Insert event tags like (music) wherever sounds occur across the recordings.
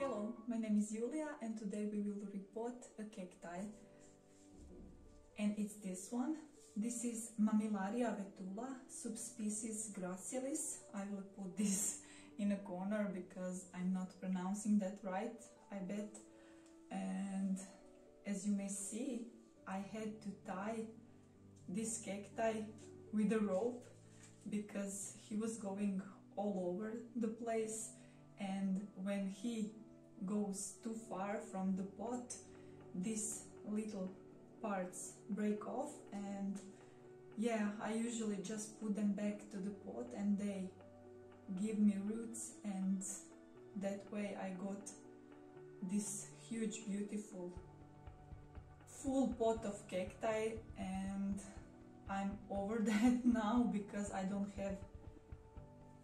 Hello, my name is Julija and today we will repot a cacti and it's this one. This is Mammillaria vetula, subspecies gracilis. I will put this in a corner because I'm not pronouncing that right, I bet. And as you may see, I had to tie this cacti with a rope because he was going all over the place and when he goes too far from the pot these little parts break off and yeah I usually just put them back to the pot and they give me roots and that way I got this huge beautiful full pot of cacti and I'm over (laughs) that now because I don't have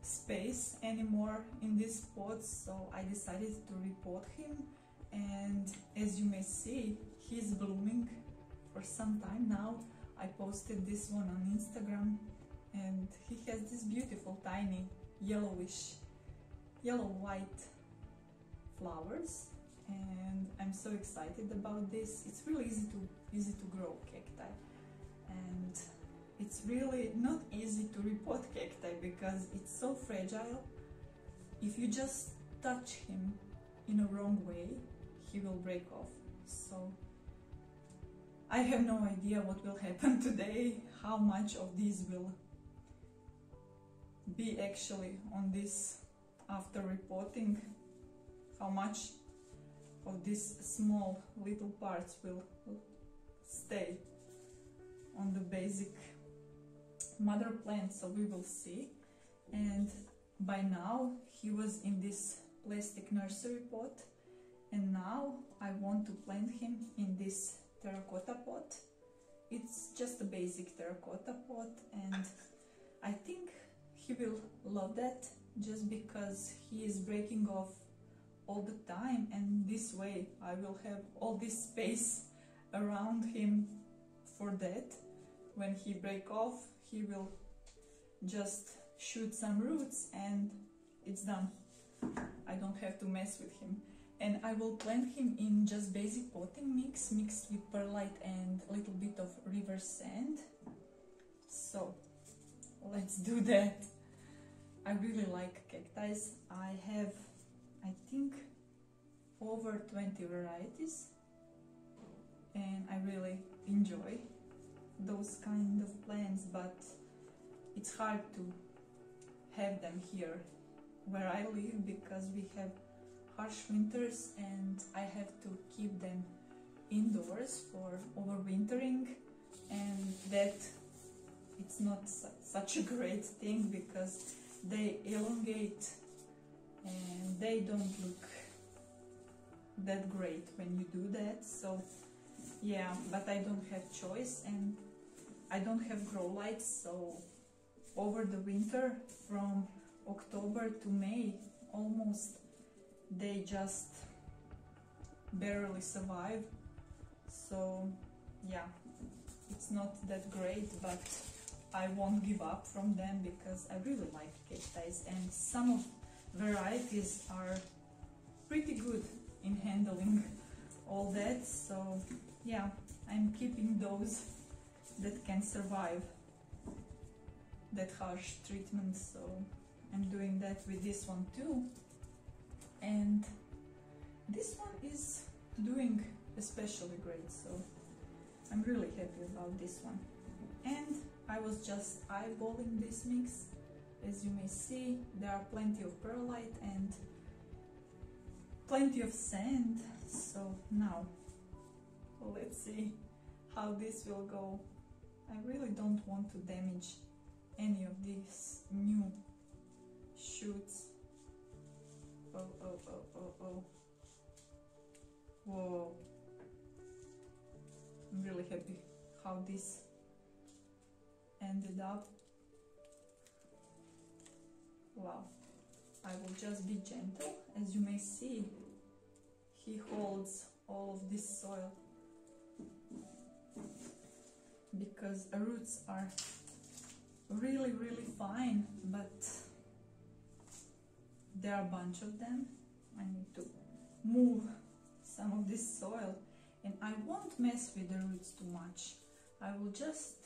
space anymore in this pot so I decided to repot him. And as you may see he's blooming for some time now. I posted this one on Instagram and he has this beautiful tiny yellowish yellow white flowers. And I'm so excited about this. It's really easy to easy to grow cacti. And it's really not easy to repot cacti because it's so fragile. If you just touch him in a wrong way, he will break off. So I have no idea what will happen (laughs) today, how much of these will be actually on this after repotting, how much of these small little parts will stay on the basic mother plant so we will see. And by now he was in this plastic nursery pot. And now I want to plant him in this terracotta pot. It's just a basic terracotta pot and I think he will love that just because he is breaking off all the time. And this way I will have all this space around him for that. When he break off he will just shoot some roots and it's done. I don't have to mess with him. And I will plant him in just basic potting mix mixed with perlite and a little bit of river sand. So let's do that. I really like cacti. I have, I think, over 20 varieties and I really enjoy those kind of plants but it's hard to have them here where I live because we have harsh winters and I have to keep them indoors for overwintering. And that it's not su such a great thing because they elongate and they don't look that great when you do that. So yeah but I don't have choice and I don't have grow lights so over the winter from October to May almost they just barely survive. So yeah it's not that great but I won't give up from them because I really like cacti and some of varieties are pretty good in handling all that so yeah I'm keeping those that can survive that harsh treatment so I'm doing that with this one too. And this one is doing especially great so I'm really happy about this one. And I was just eyeballing this mix. As you may see there are plenty of perlite and plenty of sand so now let's see how this will go I really don't want to damage any of these new shoots. Oh, oh, oh, oh, oh. Whoa. I'm really happy how this ended up. Wow. I will just be gentle. As you may see, he holds all of this soil because the roots are really really fine but there are a bunch of them I need to move some of this soil and I won't mess with the roots too much. I will just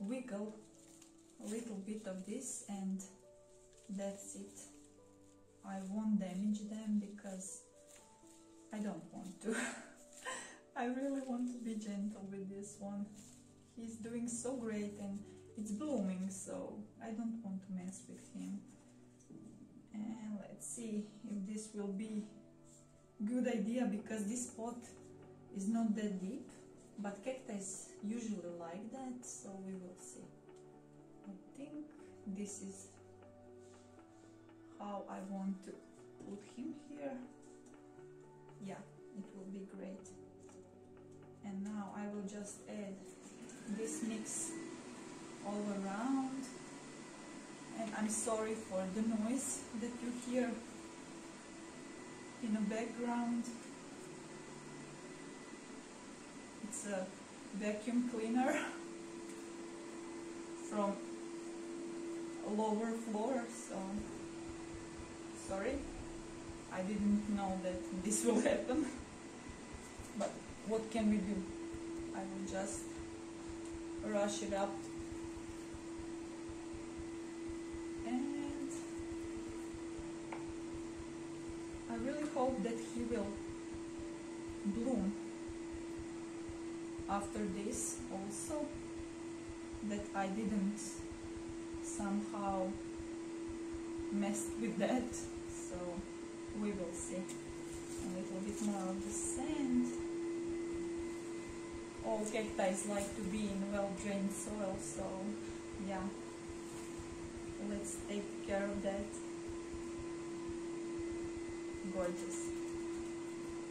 wiggle a little bit of this and that's it. I won't damage them because I don't want to. (laughs) I really want to be gentle with this one. He's doing so great and it's blooming so I don't want to mess with him. And let's see if this will be good idea because this pot is not that deep but cacti usually like that so we will see. I think this is how I want to put him here. Yeah, it will be great. And now I will just add this mix all around. And I'm sorry for the noise that you hear in the background. It's a vacuum cleaner (laughs) from lower floor, so sorry. I didn't know that this will happen. But what can we do? I will just rush it up. And I really hope that he will bloom after this also that I didn't somehow messed with that. So we will see. A little bit more of the sand. All cacti like to be in well-drained soil so yeah. Let's take care of that. Gorgeous.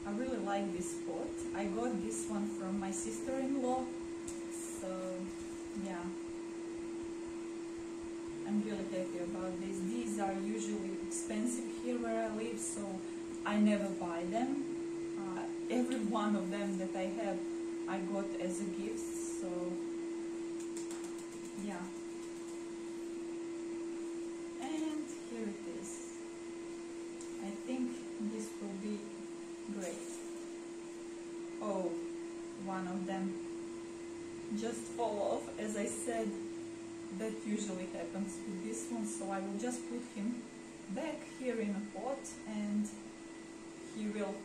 I really like this pot I got this one from my sister-in-law. So yeah I'm really happy about this. These are usually expensive here where I live, so I never buy them. Uh, every one of them that I have, I got as a gift, so yeah. And here it is. I think this will be great. Oh, one of them just fall off, as I said that usually happens with this one so I will just put him back here in a pot and he will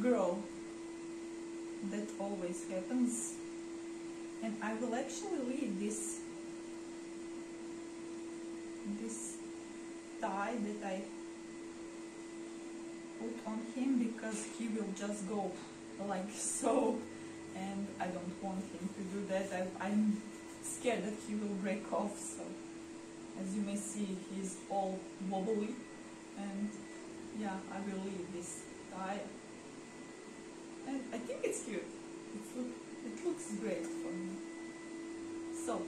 grow. That always happens. And I will actually leave this this tie that I put on him because he will just go like (laughs) so. And I don't want him to do that. I, I'm scared that he will break off so as you may see he's all wobbly. And yeah I will leave this tie and I think it's cute. It, look, it looks great for me. So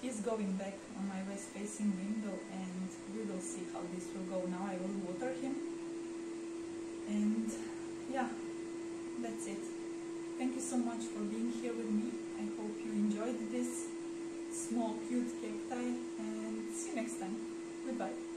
he's going back on my west facing window and we will see how this will go. Now I will water him. And yeah that's it. Thank you so much for being here with me. I hope you enjoyed this small cute cacti and see you next time. Goodbye.